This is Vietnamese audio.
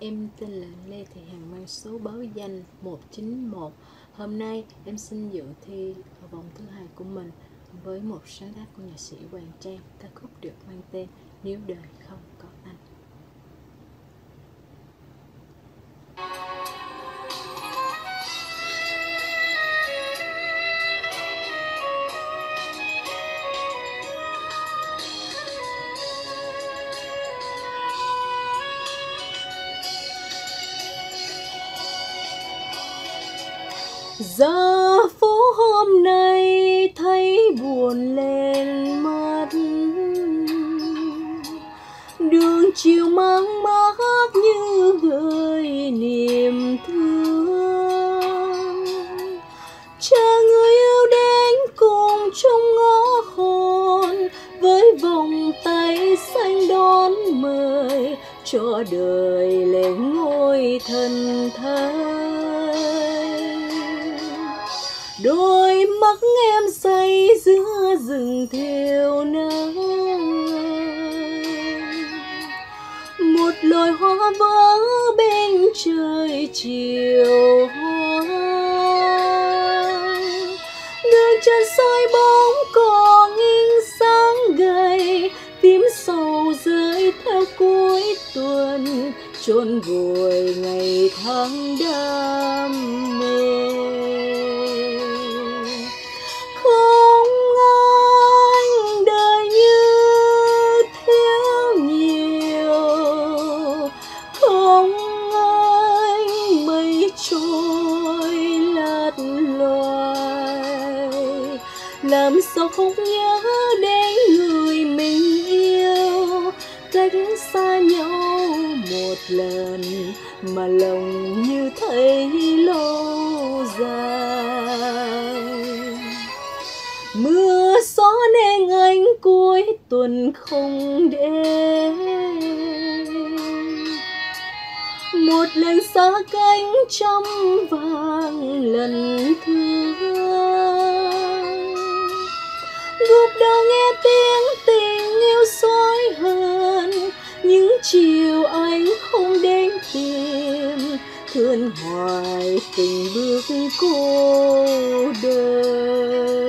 Em tên là Lê Thị Hằng, mang số báo danh 191 Hôm nay em xin dự thi ở vòng thứ hai của mình với một sáng tác của nhạc sĩ Hoàng Trang, ca khúc được mang tên Nếu đời không. Giờ phố hôm nay thấy buồn lên mắt. Đường chiều mang mát như gợi niềm thương. Cha người yêu đến cùng trong ngõ hồn, Với vòng tay xanh đón mời, Cho đời lên ngôi thần thánh đôi mắt em say giữa rừng thiêu nắng. Một loài hoa vỡ bên trời chiều hoa đường chân soi bóng cỏ nghiêng sáng gầy. Tím sầu rơi theo cuối tuần. Chôn vùi ngày tháng đam mê. Trôi lạt loài. Làm sao không nhớ đến người mình yêu? Cách xa nhau một lần mà lòng như thấy lâu dài. Mưa gió nên anh cuối tuần không đến một lần xa cánh trong vàng lần thương gục đầu nghe tiếng tình yêu soi hơn những chiều anh không đến tìm thương hoài tình bước cô đơn.